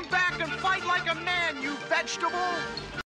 Come back and fight like a man, you vegetable!